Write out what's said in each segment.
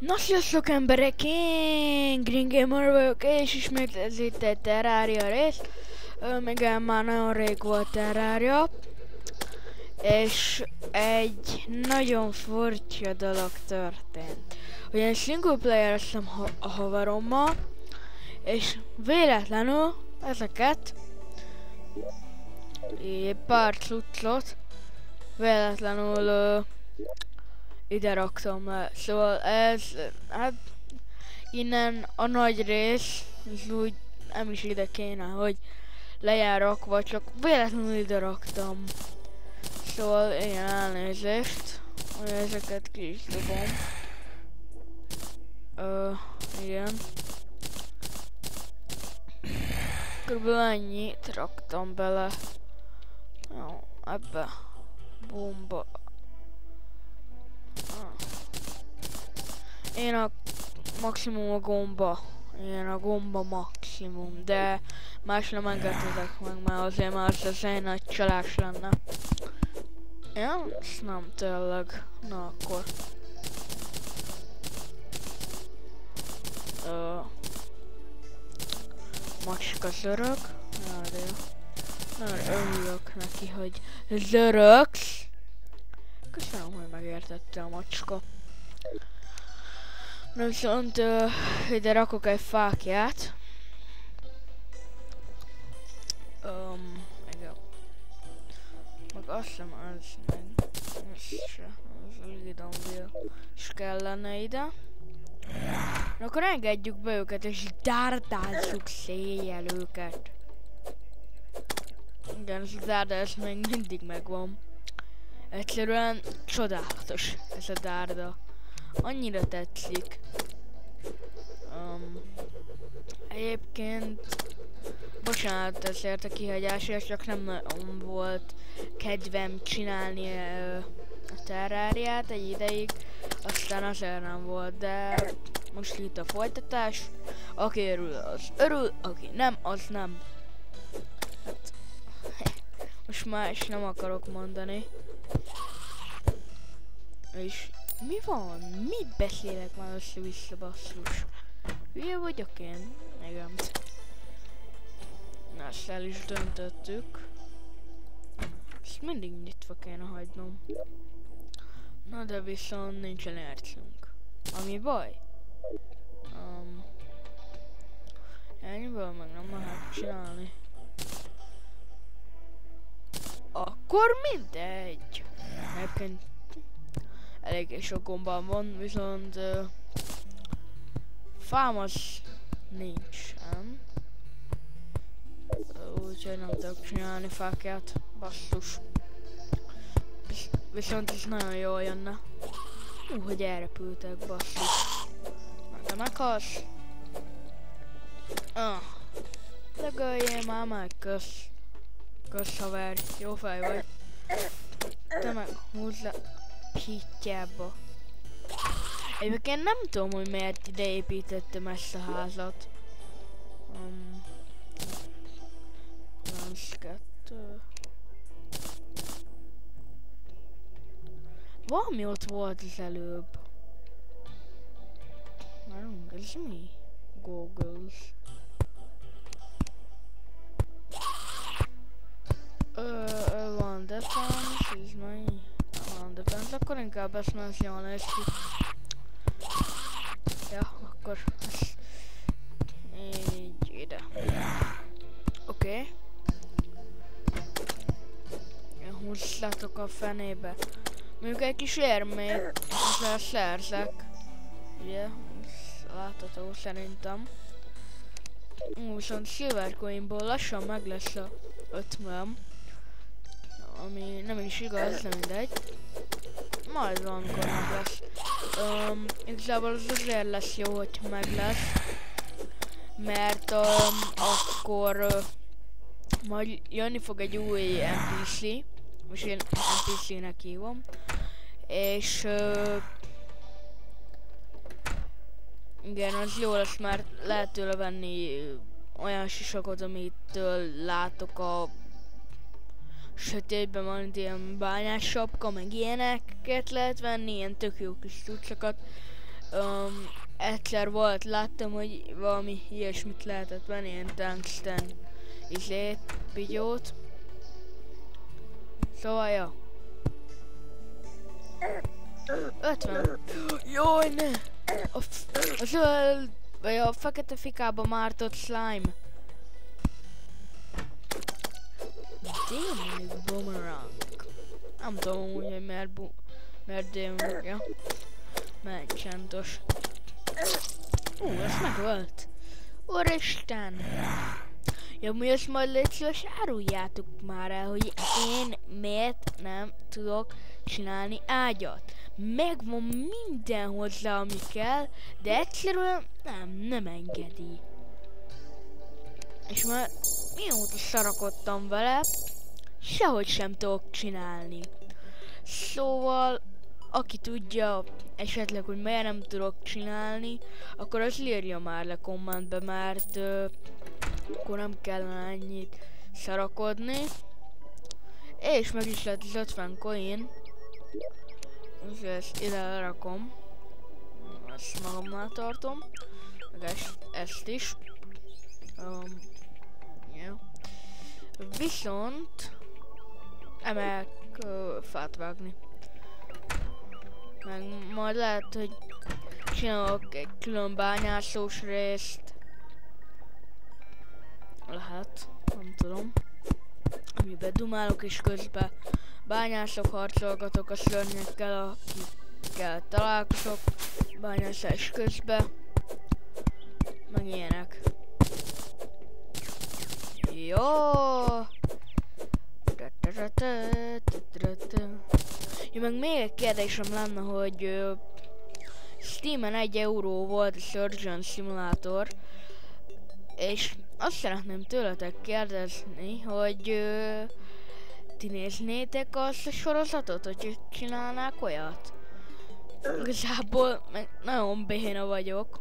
Na sziasztok emberek, én Green Gamer vagyok, és ismét ez itt egy Terraria rész. Ö, még már nagyon rég volt Terraria. És egy nagyon furcsa dolog történt. Ugyan single player ha a haverommal, és véletlenül ezeket egy pár cuccot véletlenül ö, ide raktam le. Szóval ez, hát innen a nagy rész, és úgy nem is ide kéne, hogy legyen rakva, csak véletlenül ide raktam. Szóval ilyen elnézést, hogy ezeket ki is dobom. Ö, igen. Körülbelül ennyit raktam bele. Jó, ebbe. Bomba. Én a maximum a gomba. Én a gomba maximum, de más nem engedhetek meg, mert azért már az az egy nagy csalás lenne. Ja, ezt nem tényleg. Na akkor. Ö, macska zörög. Ja, de jó. Nagyon örülök neki, hogy zörögsz. Köszönöm, hogy megértette a macska. Na viszont uh, ide rakok egy fákját. Um, igen. Meg azt hiszem az meg... Ez se. Az Lidonville kellene ide. Na akkor engedjük be őket és dárdázzuk széjjel őket. Igen, ez a dárdás még mindig megvan. Egyszerűen csodálatos ez a dárda. Annyira tetszik. Um, egyébként bocsánat ezért a kihagyásért, csak nem volt kedvem csinálni uh, a terráriát egy ideig, aztán azért nem volt, de most itt a folytatás. Aki örül, az örül, aki nem, az nem. Hát, most más nem akarok mondani. És mi van? Mit beszélek már össze-vissza basszus? Hülye vagyok én? Igen. Na, ezt el is döntöttük. Ezt mindig nyitva kéne hagynom. Na de viszont nincsen ercünk. Ami baj? Um, ennyiből meg nem lehet csinálni. Akkor mindegy. Egyébként elég sok gombám van, viszont uh, fám nincs, nem? Úgyhogy nem tudok csinálni fákját, basszus. Vis viszont ez nagyon jól jönne. Ú, hogy elrepültek, basszus. De meghalsz. Ah. Legöljél már meg, kösz. Kösz haver, jó fej vagy. Te meg húzz le pittyába. Egyébként nem tudom, hogy miért ide építettem ezt a házat. Um, kettő. Valami ott volt az előbb. Nem, ez mi? Googles. Ö, van defense, ez mennyi? Van defense, akkor inkább ezt már jól néz ki. Ja, akkor így ide. Oké. Okay. Húzzátok a fenébe. Mondjuk egy kis érmét, és szerzek. Ugye, látható szerintem. Viszont Silver Coinból lassan meg lesz a 50 ami nem is igaz, de mindegy. Majd valamikor meg lesz. Um, igazából az azért lesz jó, hogy meg lesz. Mert um, akkor uh, majd jönni fog egy új NPC. Most én NPC-nek hívom. És uh, igen, az jó lesz, mert lehet tőle venni olyan sisakot, amitől látok a sötétben van ilyen bányás sapka, meg ilyeneket lehet venni, ilyen tök jó kis cuccokat. Um, egyszer volt, láttam, hogy valami ilyesmit lehetett venni, ilyen tungsten izét, bigyót. Szóval, ja. 50. Jaj, ne! A, a zöld, vagy a fekete fikába mártott slime. Demonic boomerang. Nem tudom úgy, miért, bu. Mert csentos. Ú, ez megölt. Úristen! Ja, mi ezt majd légy szíves, áruljátok már el, hogy én miért nem tudok csinálni ágyat. Megvan minden hozzá, ami kell, de egyszerűen nem, nem engedi. És már mióta szarakodtam vele, sehogy sem tudok csinálni. Szóval, aki tudja esetleg, hogy miért nem tudok csinálni, akkor az írja már le kommentbe, mert uh, akkor nem kellene ennyit szarakodni. És meg is lett az 50 coin. Úgyhogy ezt ide lerakom. Ezt magamnál tartom. Meg ezt, ezt is. Um, yeah. Viszont emelk uh, fát vágni. Meg majd lehet, hogy csinálok egy külön bányászós részt. Lehet, nem tudom. Amiben dumálok és közben bányászok, harcolgatok a szörnyekkel, akikkel találkozok bányászás közben. Meg ilyenek. Jó! Ja, meg még egy kérdésem lenne, hogy Steam-en 1 euró volt a Surgeon Simulator, és azt szeretném tőletek kérdezni, hogy uh, ti néznétek azt a sorozatot, hogy csinálnák olyat? Igazából meg nagyon béna vagyok.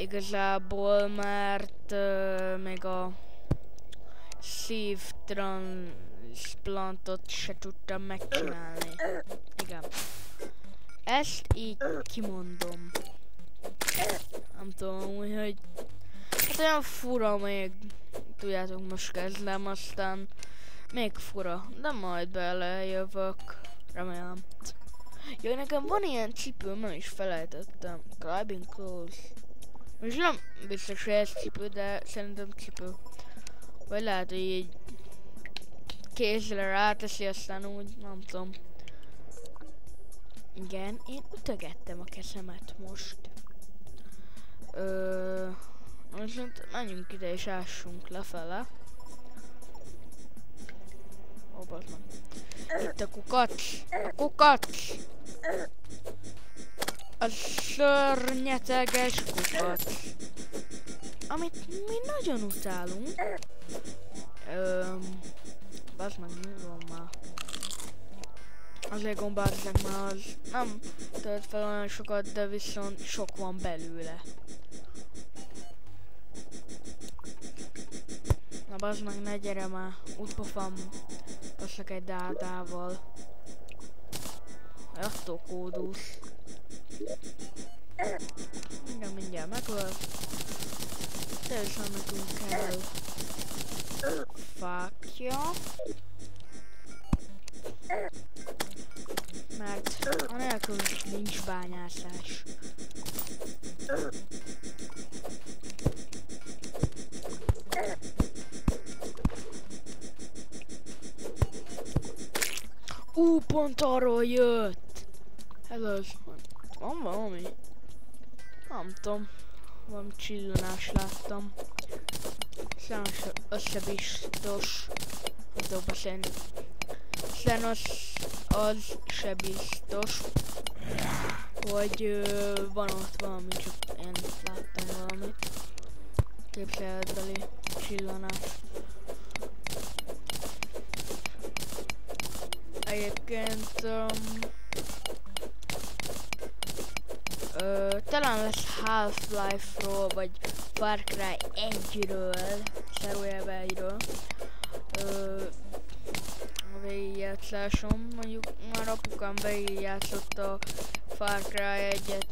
Igazából, mert uh, még a szívtransplantot se tudtam megcsinálni. Igen. Ezt így kimondom. Nem tudom, hogy hát olyan fura még. Tudjátok, most kezdem, aztán még fura, de majd belejövök. Remélem. Jó, nekem van ilyen cipő, nem is felejtettem. Climbing clothes. Most nem biztos, hogy ez cipő, de szerintem cipő. Vagy lehet, hogy így kézre ráteszi, aztán úgy, nem tudom. Igen, én ütögettem a kezemet most. Ö, most menjünk ide és ássunk lefele. Ó, oh, Itt a kukac! A kukac! A szörnyeteges kukac! Amit mi nagyon utálunk. Öm, bazd meg, mi van már? Azért gombázzák már az nem tölt fel olyan sokat, de viszont sok van belőle. Na bazd meg, ne gyere már, útpofam. Basszak egy dátával. Jattó kódusz. Igen, mindjárt megöl. Teljesen nekünk kell fákja. Mert anélkül nincs bányászás. Ú, pont arról jött! Az. Van valami? Nem tudom. Valami csillanás láttam. Sajnos összebiztos. Tudok beszélni. Aztán az, se biztos, hogy ö, van ott valami, csak én láttam valamit. Képzeletbeli csillanás. Egyébként um, ö, talán lesz Half-Life-ról, vagy Far Cry 1-ről, Szerújjelbe 1-ről. A végigjátszásom, mondjuk már apukám végigjátszott a Far Cry egyet